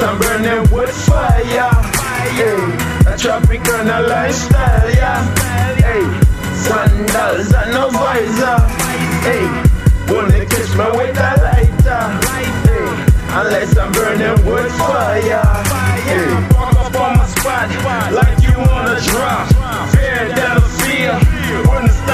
I'm burning wood fire. Hey, a tropical lifestyle, yeah. Hey, sandals and no visor. Hey, wanna catch me with a lighter. Hey, unless I'm burning wood fire. Hey, walk up on my spot like you wanna drop. Fear that'll feel wouldn't stopping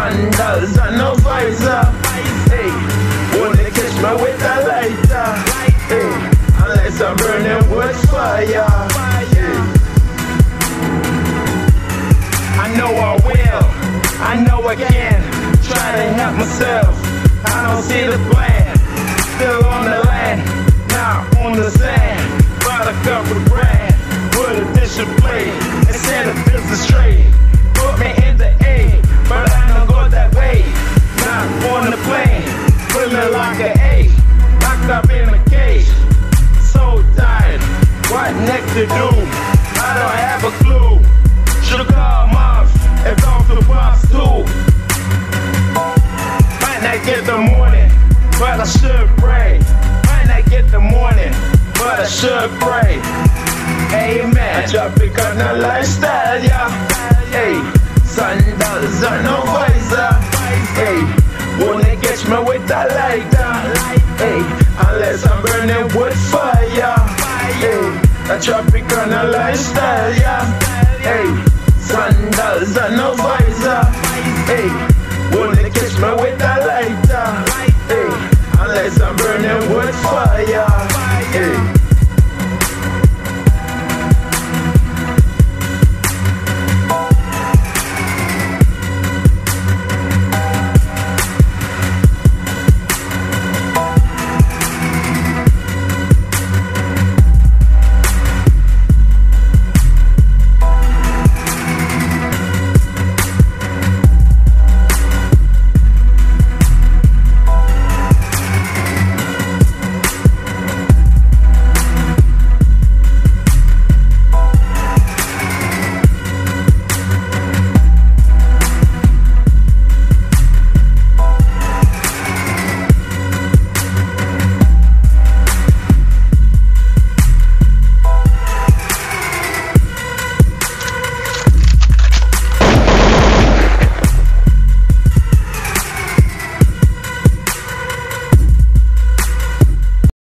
sandals and no visor. Hey, wanna catch me with a lighter. Hey, unless I'm burning wood fire. Hey. I know I will, I know I can. Try to help myself. I don't see the plan. Still on the land, now on the sand. What next to do? I don't have a clue. Should've called moms and gone to pops too. Might not get the morning, but I should pray. Might not get the morning, but I should pray. Amen. I it on the lifestyle, yeah. Hey, sandals and no visor. Hey, wanna catch me with a lighter. Hey, unless I'm burning wood fire. A tropical lifestyle, yeah. Hey, sandals and no visor. Hey.